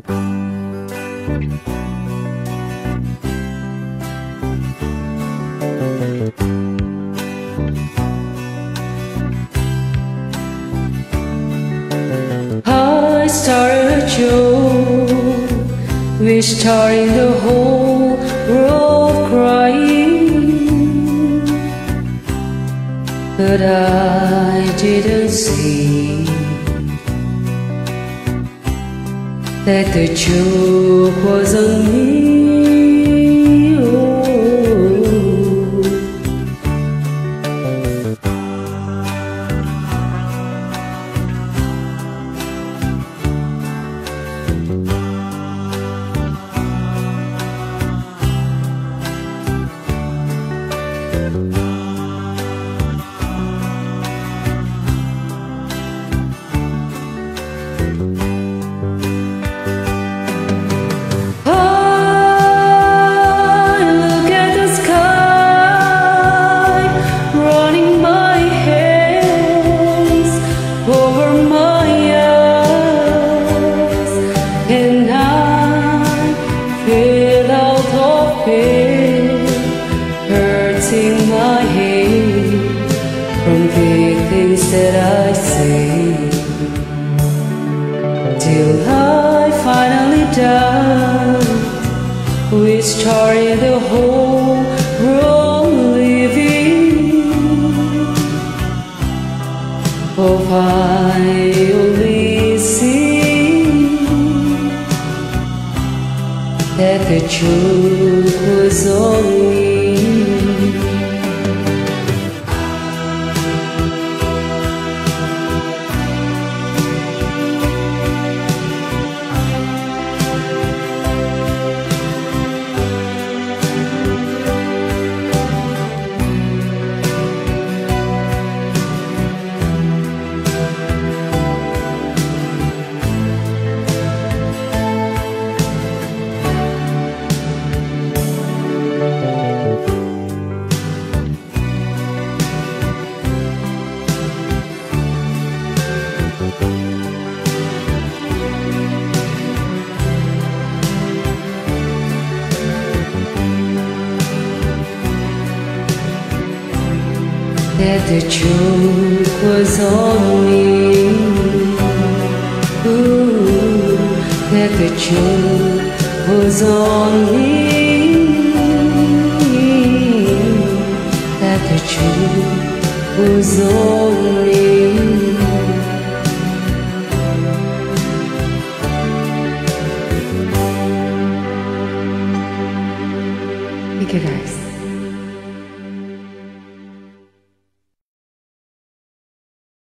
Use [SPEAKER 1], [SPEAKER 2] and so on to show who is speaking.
[SPEAKER 1] I started you, we started the whole world crying, but I didn't see that the joke was on me. Pain, hurting my head from the things that I say till I finally die, We started the whole world living. Oh, I only see that the truth was on that the joke was on me. Ooh, that the joke was on me. That the joke was on me. Thank you guys.